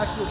Aqui o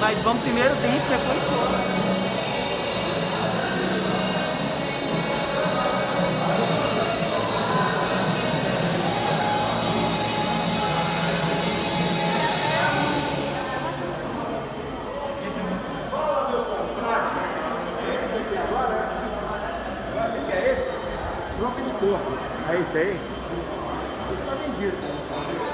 Mas vamos primeiro bem sequencial. É isso aí? Isso tá vendido.